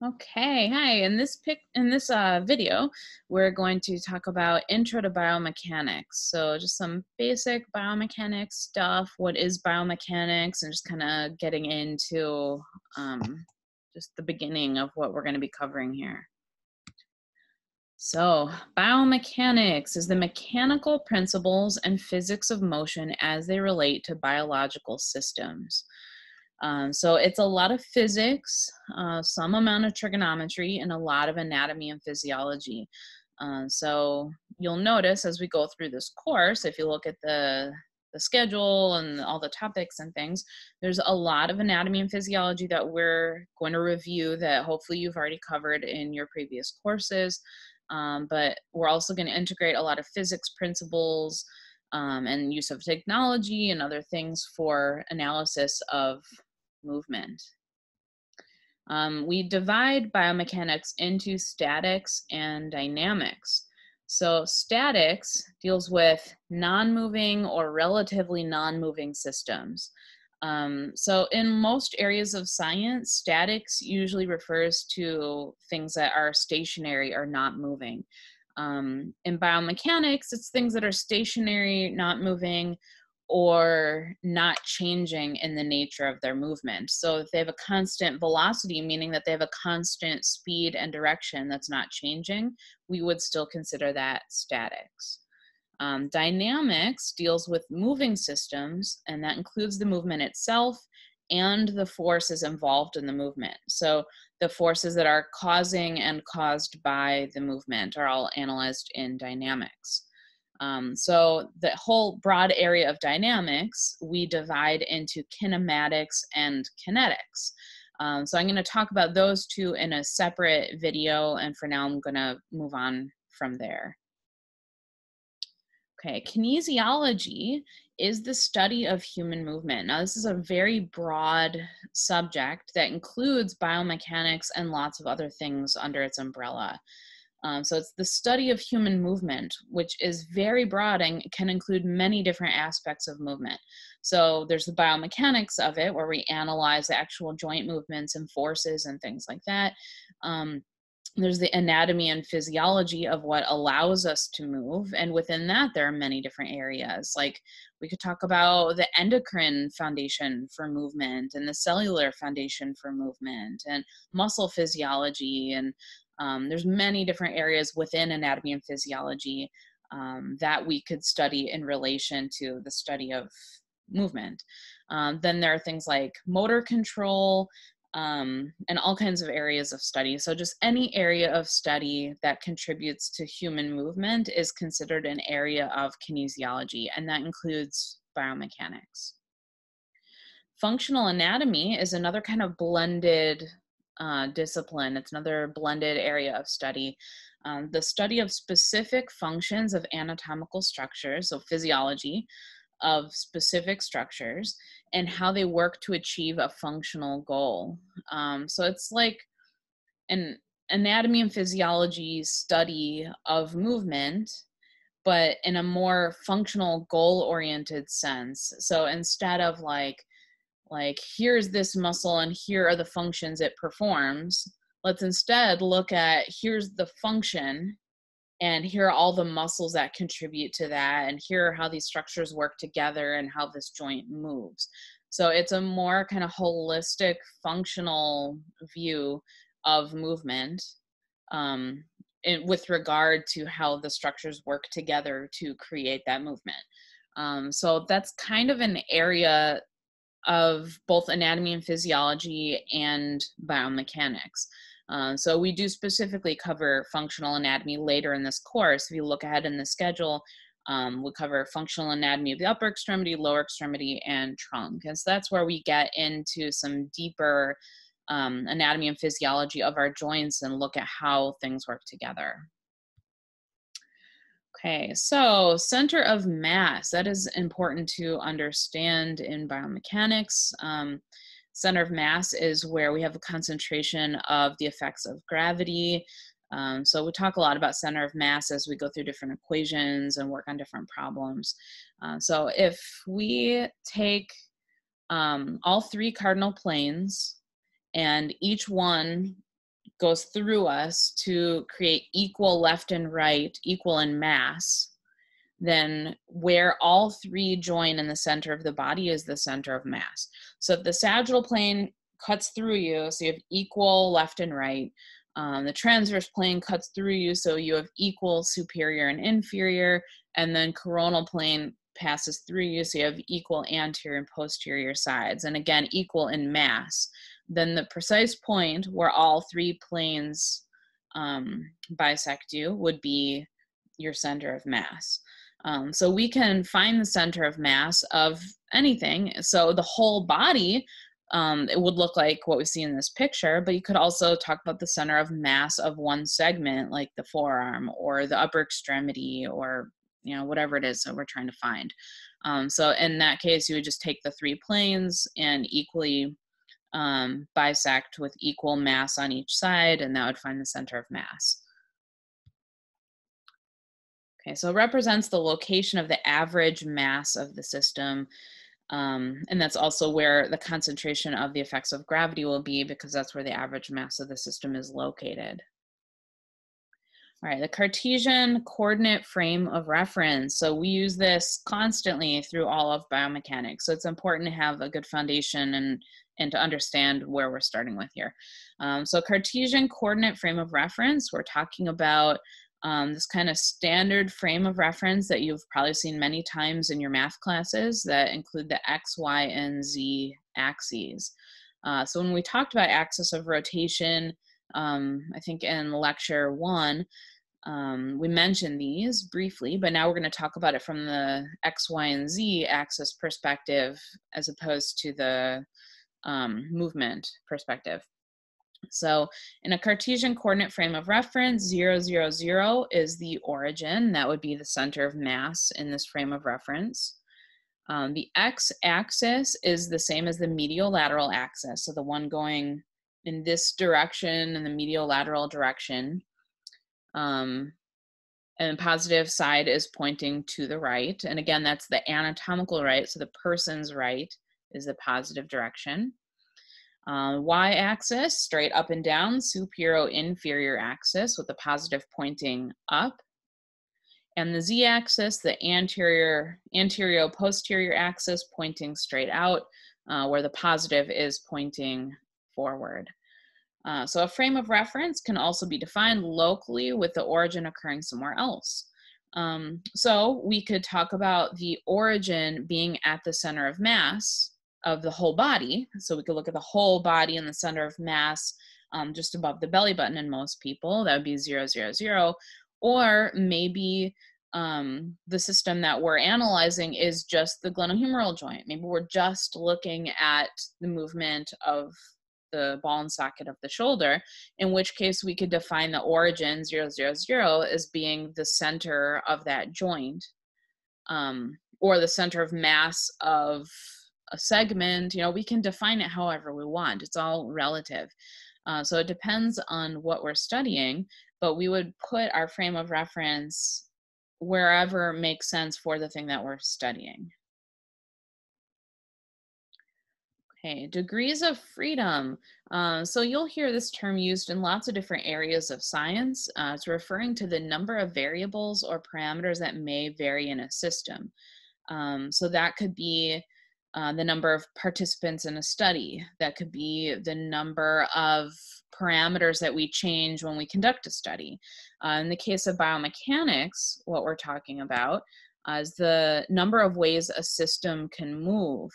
Okay, hi. In this pic, in this uh, video, we're going to talk about intro to biomechanics. So just some basic biomechanics stuff. What is biomechanics, and just kind of getting into um, just the beginning of what we're going to be covering here. So, biomechanics is the mechanical principles and physics of motion as they relate to biological systems. Um, so it's a lot of physics, uh, some amount of trigonometry, and a lot of anatomy and physiology. Uh, so you'll notice as we go through this course, if you look at the the schedule and all the topics and things, there's a lot of anatomy and physiology that we're going to review that hopefully you've already covered in your previous courses. Um, but we're also going to integrate a lot of physics principles um, and use of technology and other things for analysis of movement. Um, we divide biomechanics into statics and dynamics. So statics deals with non-moving or relatively non-moving systems. Um, so in most areas of science, statics usually refers to things that are stationary or not moving. Um, in biomechanics, it's things that are stationary, not moving, or not changing in the nature of their movement. So if they have a constant velocity, meaning that they have a constant speed and direction that's not changing, we would still consider that statics. Um, dynamics deals with moving systems, and that includes the movement itself and the forces involved in the movement. So the forces that are causing and caused by the movement are all analyzed in dynamics. Um, so the whole broad area of dynamics, we divide into kinematics and kinetics. Um, so I'm going to talk about those two in a separate video, and for now I'm going to move on from there. Okay, kinesiology is the study of human movement. Now, this is a very broad subject that includes biomechanics and lots of other things under its umbrella. Um, so it's the study of human movement, which is very broad and can include many different aspects of movement. So there's the biomechanics of it, where we analyze the actual joint movements and forces and things like that. Um, there's the anatomy and physiology of what allows us to move and within that there are many different areas like we could talk about the endocrine foundation for movement and the cellular foundation for movement and muscle physiology and um, there's many different areas within anatomy and physiology um, that we could study in relation to the study of movement. Um, then there are things like motor control um, and all kinds of areas of study. So just any area of study that contributes to human movement is considered an area of kinesiology, and that includes biomechanics. Functional anatomy is another kind of blended uh, discipline. It's another blended area of study. Um, the study of specific functions of anatomical structures, so physiology of specific structures, and how they work to achieve a functional goal. Um, so it's like an anatomy and physiology study of movement but in a more functional goal oriented sense so instead of like like here's this muscle and here are the functions it performs. Let's instead look at here's the function and here are all the muscles that contribute to that and here are how these structures work together and how this joint moves. So it's a more kind of holistic functional view of movement um, with regard to how the structures work together to create that movement. Um, so that's kind of an area of both anatomy and physiology and biomechanics. Uh, so we do specifically cover functional anatomy later in this course. If you look ahead in the schedule, um, we'll cover functional anatomy of the upper extremity, lower extremity, and trunk. And so that's where we get into some deeper um, anatomy and physiology of our joints and look at how things work together. Okay, so center of mass, that is important to understand in biomechanics. Um, center of mass is where we have a concentration of the effects of gravity. Um, so we talk a lot about center of mass as we go through different equations and work on different problems. Uh, so if we take um, all three cardinal planes and each one goes through us to create equal left and right, equal in mass, then where all three join in the center of the body is the center of mass. So if the sagittal plane cuts through you, so you have equal left and right, um, the transverse plane cuts through you, so you have equal superior and inferior, and then coronal plane passes through you, so you have equal anterior and posterior sides, and again, equal in mass. Then the precise point where all three planes um, bisect you would be your center of mass. Um, so we can find the center of mass of anything. So the whole body, um, it would look like what we see in this picture, but you could also talk about the center of mass of one segment, like the forearm or the upper extremity or you know whatever it is that we're trying to find. Um, so in that case, you would just take the three planes and equally um, bisect with equal mass on each side, and that would find the center of mass. Okay, so it represents the location of the average mass of the system. Um, and that's also where the concentration of the effects of gravity will be because that's where the average mass of the system is located. All right, the Cartesian coordinate frame of reference. So we use this constantly through all of biomechanics. So it's important to have a good foundation and, and to understand where we're starting with here. Um, so Cartesian coordinate frame of reference, we're talking about um, this kind of standard frame of reference that you've probably seen many times in your math classes that include the X, Y, and Z axes. Uh, so when we talked about axis of rotation, um, I think in lecture one, um, we mentioned these briefly, but now we're going to talk about it from the X, Y, and Z axis perspective as opposed to the um, movement perspective. So in a Cartesian coordinate frame of reference, 0, 0, 0 is the origin. That would be the center of mass in this frame of reference. Um, the x-axis is the same as the medial lateral axis, so the one going in this direction in the medial lateral direction. Um, and positive side is pointing to the right. And again, that's the anatomical right, so the person's right is the positive direction. Uh, y-axis, straight up and down, superior-inferior axis with the positive pointing up. And the z-axis, the anterior, anterior-posterior axis pointing straight out, uh, where the positive is pointing forward. Uh, so a frame of reference can also be defined locally with the origin occurring somewhere else. Um, so we could talk about the origin being at the center of mass of the whole body. So we could look at the whole body in the center of mass um, just above the belly button in most people. That would be zero, zero, zero. Or maybe um, the system that we're analyzing is just the glenohumeral joint. Maybe we're just looking at the movement of the ball and socket of the shoulder, in which case we could define the origin zero, zero, zero as being the center of that joint um, or the center of mass of a segment. You know we can define it however we want. It's all relative. Uh, so it depends on what we're studying but we would put our frame of reference wherever makes sense for the thing that we're studying Okay, degrees of freedom. Uh, so you'll hear this term used in lots of different areas of science. Uh, it's referring to the number of variables or parameters that may vary in a system. Um, so that could be uh, the number of participants in a study. That could be the number of parameters that we change when we conduct a study. Uh, in the case of biomechanics, what we're talking about uh, is the number of ways a system can move.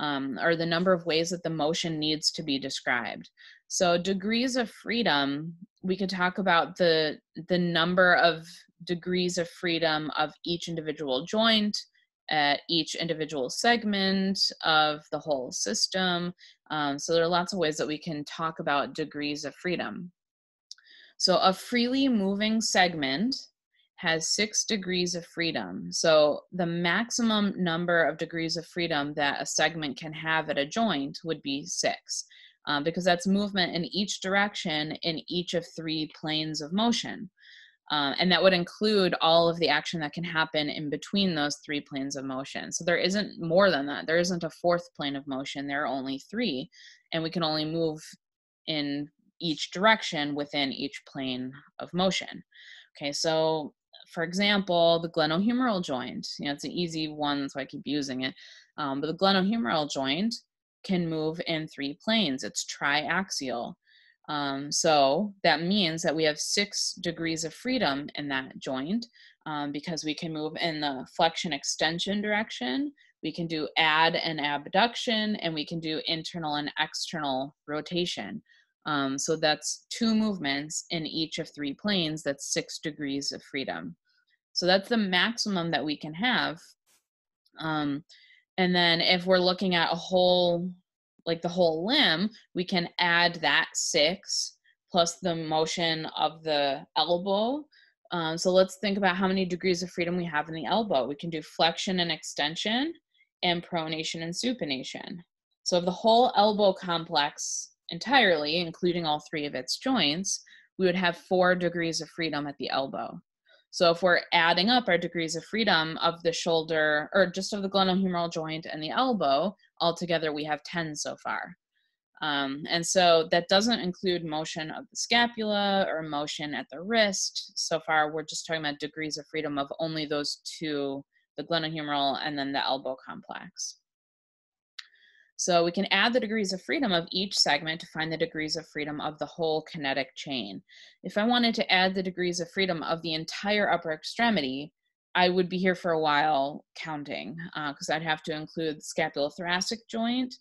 Um, or the number of ways that the motion needs to be described. So degrees of freedom, we could talk about the the number of degrees of freedom of each individual joint, at each individual segment of the whole system. Um, so there are lots of ways that we can talk about degrees of freedom. So a freely moving segment has six degrees of freedom. So the maximum number of degrees of freedom that a segment can have at a joint would be six. Um, because that's movement in each direction in each of three planes of motion. Um, and that would include all of the action that can happen in between those three planes of motion. So there isn't more than that. There isn't a fourth plane of motion. There are only three, and we can only move in each direction within each plane of motion. Okay, so for example, the glenohumeral joint, you know, it's an easy one, so I keep using it. Um, but the glenohumeral joint can move in three planes. It's triaxial. Um, so that means that we have six degrees of freedom in that joint um, because we can move in the flexion extension direction, we can do add and abduction, and we can do internal and external rotation. Um, so that's two movements in each of three planes, that's six degrees of freedom. So that's the maximum that we can have. Um, and then if we're looking at a whole, like the whole limb, we can add that six plus the motion of the elbow. Um, so let's think about how many degrees of freedom we have in the elbow. We can do flexion and extension and pronation and supination. So of the whole elbow complex entirely, including all three of its joints, we would have four degrees of freedom at the elbow. So if we're adding up our degrees of freedom of the shoulder or just of the glenohumeral joint and the elbow, altogether we have 10 so far. Um, and so that doesn't include motion of the scapula or motion at the wrist. So far, we're just talking about degrees of freedom of only those two, the glenohumeral and then the elbow complex. So we can add the degrees of freedom of each segment to find the degrees of freedom of the whole kinetic chain. If I wanted to add the degrees of freedom of the entire upper extremity, I would be here for a while counting because uh, I'd have to include scapulothoracic joint,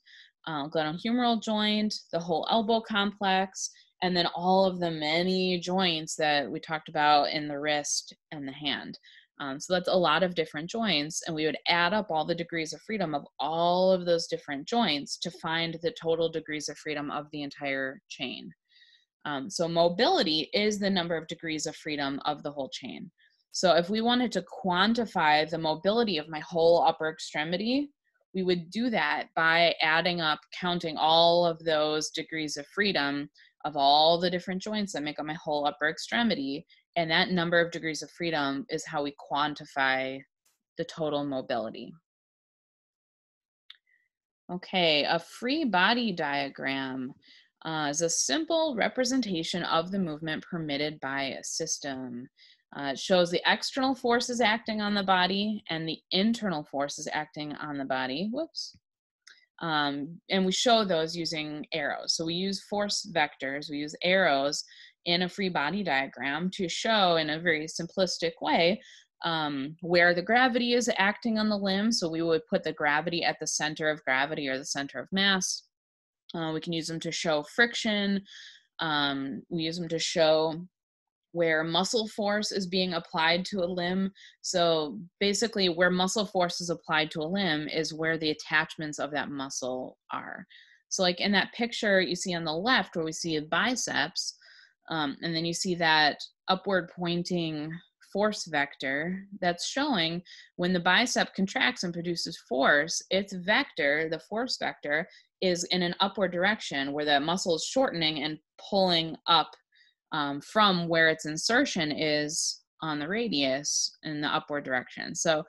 uh, glenohumeral joint, the whole elbow complex, and then all of the many joints that we talked about in the wrist and the hand. Um, so that's a lot of different joints, and we would add up all the degrees of freedom of all of those different joints to find the total degrees of freedom of the entire chain. Um, so mobility is the number of degrees of freedom of the whole chain. So if we wanted to quantify the mobility of my whole upper extremity, we would do that by adding up, counting all of those degrees of freedom of all the different joints that make up my whole upper extremity and that number of degrees of freedom is how we quantify the total mobility. Okay, a free body diagram uh, is a simple representation of the movement permitted by a system. Uh, it shows the external forces acting on the body and the internal forces acting on the body. Whoops. Um, and we show those using arrows. So we use force vectors, we use arrows in a free body diagram to show in a very simplistic way um, where the gravity is acting on the limb. So we would put the gravity at the center of gravity or the center of mass. Uh, we can use them to show friction. Um, we use them to show where muscle force is being applied to a limb. So basically, where muscle force is applied to a limb is where the attachments of that muscle are. So, like in that picture you see on the left, where we see biceps, um, and then you see that upward pointing force vector that's showing when the bicep contracts and produces force, its vector, the force vector, is in an upward direction where the muscle is shortening and pulling up um, from where its insertion is on the radius in the upward direction. So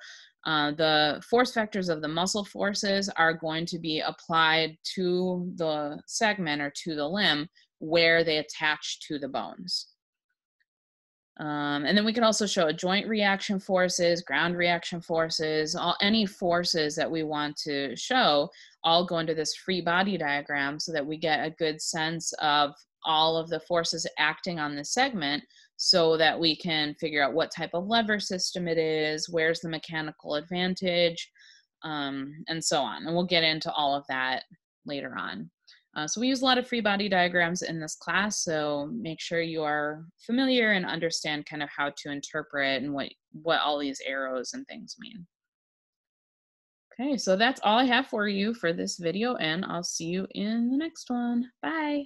uh, the force vectors of the muscle forces are going to be applied to the segment or to the limb where they attach to the bones. Um, and then we can also show a joint reaction forces, ground reaction forces, all any forces that we want to show all go into this free body diagram so that we get a good sense of all of the forces acting on the segment so that we can figure out what type of lever system it is, where's the mechanical advantage, um, and so on. And we'll get into all of that later on. Uh, so we use a lot of free body diagrams in this class, so make sure you are familiar and understand kind of how to interpret and what, what all these arrows and things mean. Okay, so that's all I have for you for this video, and I'll see you in the next one. Bye.